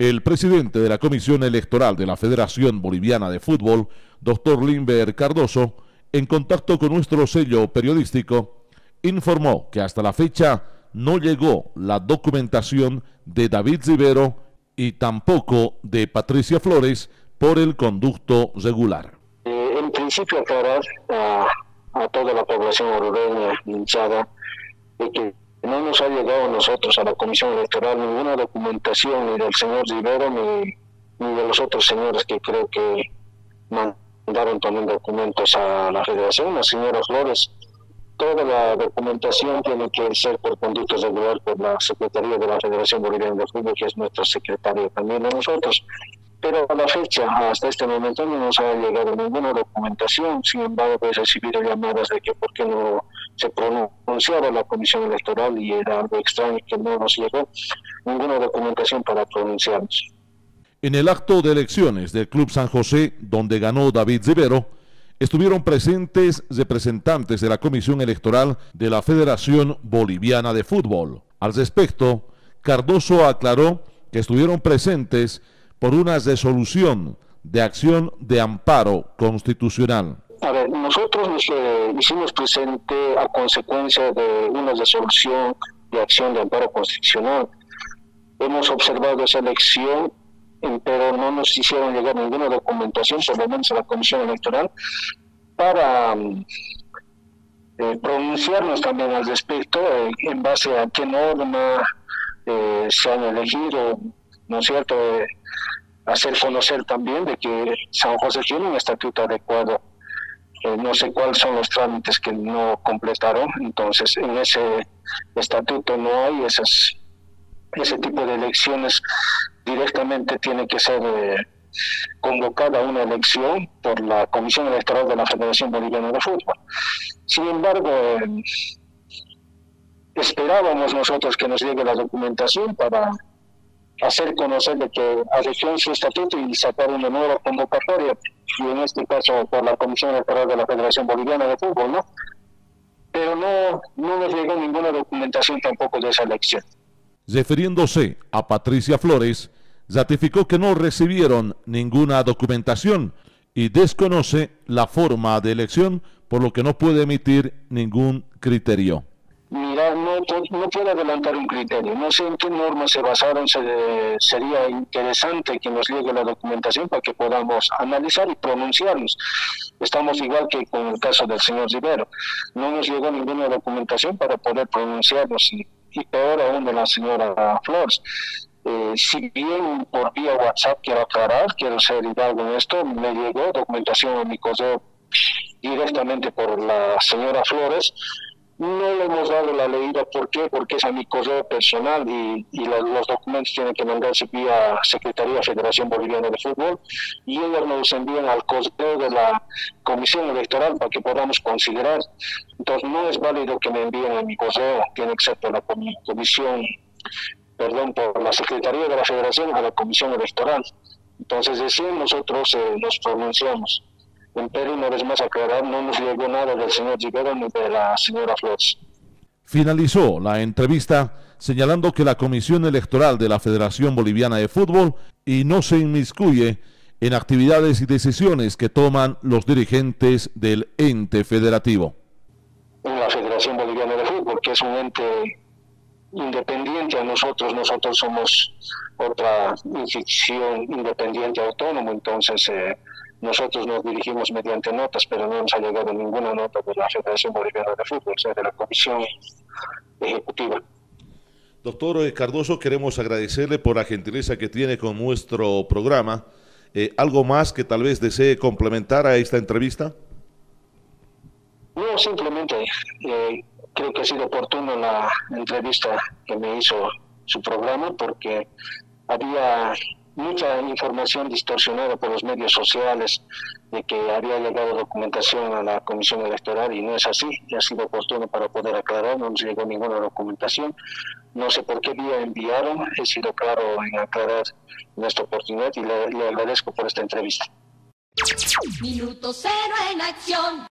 El presidente de la Comisión Electoral de la Federación Boliviana de Fútbol, doctor Limber Cardoso, en contacto con nuestro sello periodístico, informó que hasta la fecha no llegó la documentación de David Rivero y tampoco de Patricia Flores por el conducto regular. Eh, en principio aclarar a, toda la población hinchada de que no nos ha llegado a nosotros, a la Comisión Electoral, ninguna documentación ni del señor Rivero ni, ni de los otros señores que creo que mandaron también documentos a la Federación, la señora Flores. Toda la documentación tiene que ser por conducto regular por la Secretaría de la Federación Boliviana de Fútbol, que es nuestro secretario también de nosotros pero a la fecha, hasta este momento, no nos ha llegado ninguna documentación. Sin embargo, he recibido llamadas de que por qué no se pronunciaba la Comisión Electoral y era algo extraño que no nos llegó ninguna documentación para pronunciarnos. En el acto de elecciones del Club San José, donde ganó David Rivero, estuvieron presentes representantes de la Comisión Electoral de la Federación Boliviana de Fútbol. Al respecto, Cardoso aclaró que estuvieron presentes por una resolución de acción de amparo constitucional. A ver, nosotros nos eh, hicimos presente a consecuencia de una resolución de acción de amparo constitucional. Hemos observado esa elección, pero no nos hicieron llegar ninguna documentación, por lo menos a la Comisión Electoral, para mm, eh, pronunciarnos también al respecto eh, en base a qué norma se han elegido, ¿no es cierto?, hacer conocer también de que San José tiene un estatuto adecuado. Eh, no sé cuáles son los trámites que no completaron, entonces en ese estatuto no hay esas, ese tipo de elecciones. Directamente tiene que ser eh, convocada una elección por la Comisión Electoral de la Federación Boliviana de Fútbol. Sin embargo, eh, esperábamos nosotros que nos llegue la documentación para hacer conocer de que adhesión su estatuto y sacar una nueva convocatoria, y en este caso por la Comisión Electoral de la Federación Boliviana de Fútbol, ¿no? Pero no, no nos llegó ninguna documentación tampoco de esa elección. Refiriéndose a Patricia Flores, ratificó que no recibieron ninguna documentación y desconoce la forma de elección, por lo que no puede emitir ningún criterio no puedo adelantar un criterio. No sé en qué normas se basaron. sería interesante que nos llegue la documentación para que podamos analizar y pronunciarnos. Estamos igual que con el caso del señor Rivero. No nos llegó ninguna documentación para poder pronunciarnos y, peor aún de la señora Flores. Eh, si bien por vía WhatsApp quiero aclarar, quiero ser algo en esto, me llegó documentación a mi correo directamente por la señora Flores, no le hemos dado la leída, ¿por qué? Porque es a mi correo personal y, los, documentos tienen que mandarse vía Secretaría Federación Boliviana de Fútbol y ellos nos envían al correo de la Comisión Electoral para que podamos considerar. Entonces no es válido que me envíen a mi correo, tiene que ser por la Comisión, perdón, por la Secretaría de la Federación a la Comisión Electoral. Entonces, decir nosotros eh, nos pronunciamos pero una vez más aclarar, no nos llegó nada del señor Rivera ni de la señora Flores. Finalizó la entrevista señalando que la Comisión Electoral de la Federación Boliviana de Fútbol y no se inmiscuye en actividades y decisiones que toman los dirigentes del ente federativo. La Federación Boliviana de Fútbol, que es un ente independiente a nosotros, nosotros somos otra institución independiente autónomo, entonces eh, nosotros nos dirigimos mediante notas, pero no nos ha llegado ninguna nota de la Federación Boliviana de Fútbol, o sea, de la Comisión Ejecutiva. Doctor Cardoso, queremos agradecerle por la gentileza que tiene con nuestro programa. Eh, ¿Algo más que tal vez desee complementar a esta entrevista? No, simplemente eh, creo que ha sido oportuno la entrevista que me hizo su programa porque había mucha información distorsionada por los medios sociales de que había llegado documentación a la Comisión Electoral y no es así, y ha sido oportuno para poder aclarar, no nos llegó ninguna documentación, no sé por qué día enviaron, he sido claro en aclarar en esta oportunidad y le, le agradezco por esta entrevista. Minuto cero en acción.